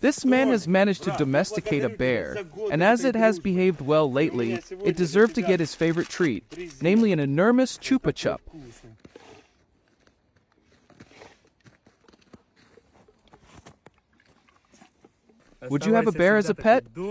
This man has managed to domesticate a bear, and as it has behaved well lately, it deserved to get his favorite treat, namely an enormous chupa chup. Would you have a bear as a pet?